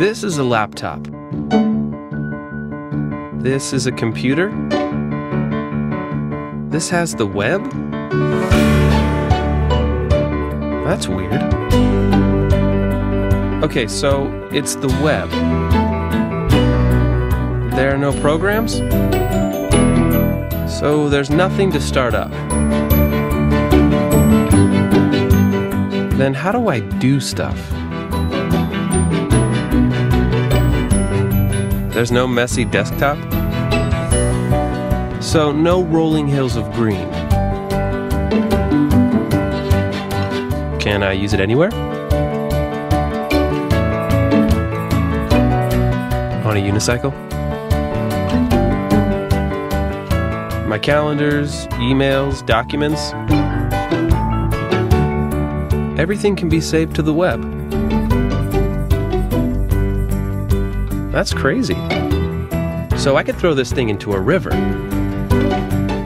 This is a laptop. This is a computer. This has the web. That's weird. Okay, so it's the web. There are no programs? So there's nothing to start up. Then how do I do stuff? There's no messy desktop? So no rolling hills of green. Can I use it anywhere? On a unicycle? My calendars, emails, documents. Everything can be saved to the web. That's crazy. So I could throw this thing into a river.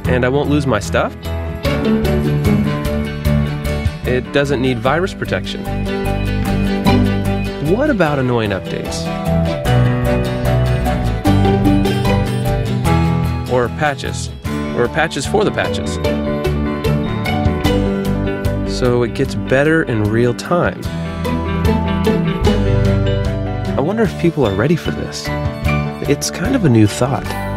And I won't lose my stuff? It doesn't need virus protection. What about annoying updates? Or patches? Or patches for the patches? So it gets better in real time. Wonder if people are ready for this. It's kind of a new thought.